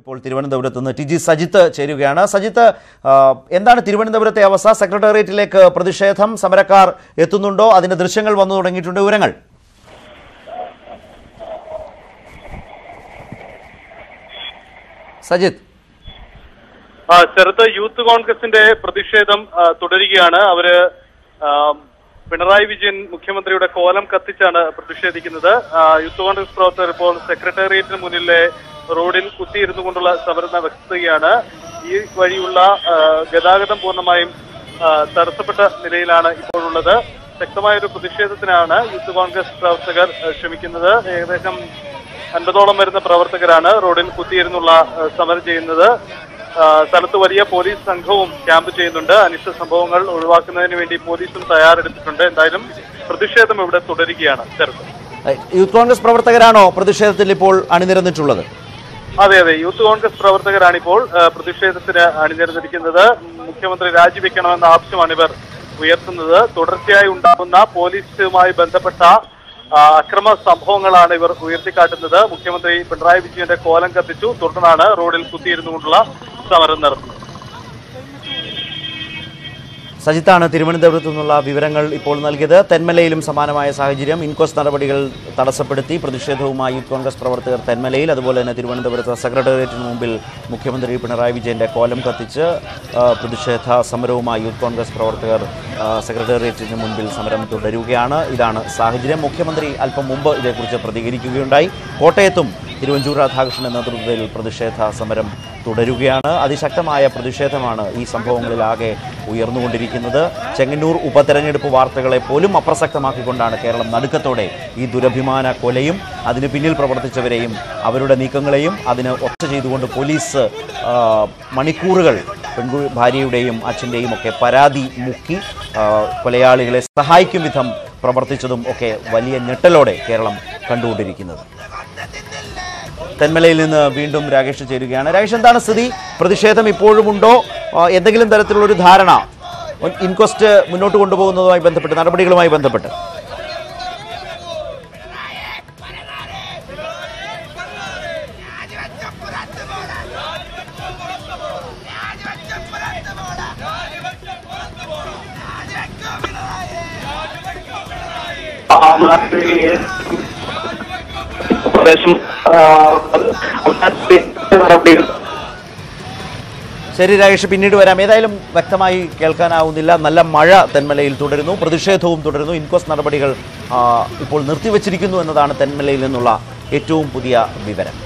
ഇപ്പോൾ തിരുവനന്തപുരത്ത് നിന്ന് ടി ജി സജിത്ത് ചേരുകയാണ്. സജിത്ത് എന്താണ് തിരുവനന്തപുരത്തെ അവസ്ഥ? സെക്രട്ടേറിയറ്റിലേക്ക് പ്രതിഷേധം സമരക്കാർ എത്തുന്നുണ്ടോ? അതിന്റെ ദൃശ്യങ്ങൾ വന്നു തുടങ്ങിയിട്ടുണ്ട്. വിവരങ്ങൾ. സജിത് ചെറുത്ത് യൂത്ത് കോൺഗ്രസിന്റെ പ്രതിഷേധം തുടരുകയാണ്. അവർ പിണറായി വിജയൻ മുഖ്യമന്ത്രിയുടെ കോലം കത്തിച്ചാണ് പ്രതിഷേധിക്കുന്നത്. യൂത്ത് കോൺഗ്രസ് പ്രവർത്തകർ ഇപ്പോൾ സെക്രട്ടേറിയറ്റിന് മുന്നിലെ റോഡിൽ കുത്തിയിരുന്നു കൊണ്ടുള്ള സമരം നടത്തുകയാണ് ഈ വഴിയുള്ള ഗതാഗതം പൂർണമായും തടസ്സപ്പെട്ട നിലയിലാണ് ഇപ്പോഴുള്ളത്. ശക്തമായ ഒരു പ്രതിഷേധത്തിനാണ് യൂത്ത് കോൺഗ്രസ് പ്രവർത്തകർ ശ്രമിക്കുന്നത്. ഏകദേശം അൻപതോളം വരുന്ന പ്രവർത്തകരാണ് റോഡിൽ കുത്തിയിരുന്നുള്ള സമരം ചെയ്യുന്നത്. സ്ഥലത്ത് വലിയ പോലീസ് സംഘവും ക്യാമ്പ് ചെയ്യുന്നുണ്ട്. അനിഷ്ട സംഭവങ്ങൾ ഒഴിവാക്കുന്നതിന് വേണ്ടി പോലീസും തയ്യാറെടുത്തിട്ടുണ്ട്. എന്തായാലും പ്രതിഷേധം ഇവിടെ തുടരുകയാണ്. ചെറുപ്പം. യൂത്ത് കോൺഗ്രസ് പ്രവർത്തകരാണോ പ്രതിഷേധത്തിൽ ഇപ്പോൾ അണിനിരന്നിട്ടുള്ളത്? അതെ അതെ. യൂത്ത് കോൺഗ്രസ് പ്രവർത്തകരാണ് ഇപ്പോൾ പ്രതിഷേധത്തിന് അണിനിരന്നിരിക്കുന്നത്. മുഖ്യമന്ത്രി രാജിവെക്കണമെന്ന ആവശ്യമാണ് ഇവർ ഉയർത്തുന്നത്. തുടർച്ചയായി ഉണ്ടാകുന്ന പോലീസുമായി ബന്ധപ്പെട്ട അക്രമ സംഭവങ്ങളാണ് ഇവർ ഉയർത്തിക്കാട്ടുന്നത്. മുഖ്യമന്ത്രി പിണറായി വിജയന്റെ കോലം കത്തിച്ചു. തുടർന്നാണ് റോഡിൽ കുത്തിയിരുന്നു കൊണ്ടുള്ള സമരം നടത്തുന്നത് സജിത്താണ് തിരുവനന്തപുരത്തു നിന്നുള്ള വിവരങ്ങൾ ഇപ്പോൾ നൽകിയത്. തെന്മലയിലും സമാനമായ സാഹചര്യം. ഇൻകോസ് നടപടികൾ തടസ്സപ്പെടുത്തി പ്രതിഷേധവുമായി യൂത്ത് കോൺഗ്രസ് പ്രവർത്തകർ തെന്മലയിൽ. അതുപോലെ തന്നെ തിരുവനന്തപുരത്ത് സെക്രട്ടേറിയറ്റിന് മുമ്പിൽ മുഖ്യമന്ത്രി പിണറായി വിജയന്റെ കോലം കത്തിച്ച് പ്രതിഷേധ സമരവുമായി യൂത്ത് കോൺഗ്രസ് പ്രവർത്തകർ സെക്രട്ടേറിയറ്റിന് മുമ്പിൽ സമരം തുടരുകയാണ്. ഇതാണ് സാഹചര്യം. മുഖ്യമന്ത്രി അല്പം മുമ്പ് ഇതേക്കുറിച്ച് പ്രതികരിക്കുകയുണ്ടായി. കോട്ടയത്തും തിരുവഞ്ചൂർ രാധാകൃഷ്ണന്റെ നേതൃത്വത്തിൽ പ്രതിഷേധ സമരം തുടരുകയാണ്. അതിശക്തമായ പ്രതിഷേധമാണ് ഈ സംഭവങ്ങളിലാകെ ഉയർന്നുകൊണ്ടിരിക്കുന്നത്. ചെങ്ങന്നൂർ ഉപതെരഞ്ഞെടുപ്പ് വാർത്തകളെ പോലും അപ്രസക്തമാക്കിക്കൊണ്ടാണ് കേരളം നടുക്കത്തോടെ ഈ ദുരഭിമാന കൊലയും അതിന് പിന്നിൽ പ്രവർത്തിച്ചവരെയും അവരുടെ നീക്കങ്ങളെയും അതിന് ഒച്ച ചെയ്തുകൊണ്ട് പോലീസ് മണിക്കൂറുകൾ പെൺകു ഭാര്യയുടെയും അച്ഛന്റെയും ഒക്കെ പരാതി മുക്കി കൊലയാളികളെ സഹായിക്കും വിധം പ്രവർത്തിച്ചതും ഒക്കെ വലിയ ഞെട്ടലോടെ കേരളം കണ്ടുകൊണ്ടിരിക്കുന്നത്. തെന്മലയിൽ നിന്ന് വീണ്ടും രാകേഷ് ചേരുകയാണ്. രാകേഷ് എന്താണ് സ്ഥിതി? പ്രതിഷേധം ഇപ്പോഴും ഉണ്ടോ എന്തെങ്കിലും തരത്തിലുള്ള ഒരു ധാരണ ഇൻക്വസ്റ്റ് മുന്നോട്ട് കൊണ്ടുപോകുന്നതുമായി ബന്ധപ്പെട്ട് നടപടികളുമായി ബന്ധപ്പെട്ട്. പ്രദേശം നടപടികൾ ശരി രാകേഷ് പിന്നീട് വരാം. ഏതായാലും വ്യക്തമായി കേൾക്കാനാവുന്നില്ല. നല്ല മഴ തെന്മലയിൽ തുടരുന്നു. പ്രതിഷേധവും തുടരുന്നു. ഇൻക്വസ്റ്റ് നടപടികൾ ഇപ്പോൾ നിർത്തിവച്ചിരിക്കുന്നു എന്നതാണ് തെന്മലയിൽ നിന്നുള്ള ഏറ്റവും പുതിയ വിവരം.